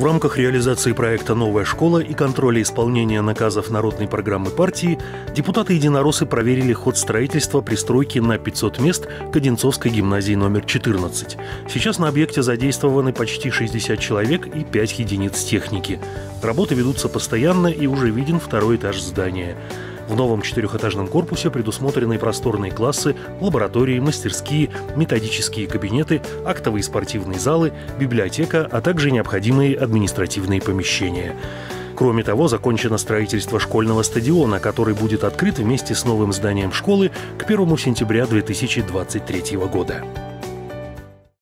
В рамках реализации проекта «Новая школа» и контроля исполнения наказов народной программы партии депутаты-единороссы проверили ход строительства пристройки на 500 мест к гимназии номер 14. Сейчас на объекте задействованы почти 60 человек и 5 единиц техники. Работы ведутся постоянно и уже виден второй этаж здания. В новом четырехэтажном корпусе предусмотрены просторные классы, лаборатории, мастерские, методические кабинеты, актовые спортивные залы, библиотека, а также необходимые административные помещения. Кроме того, закончено строительство школьного стадиона, который будет открыт вместе с новым зданием школы к 1 сентября 2023 года.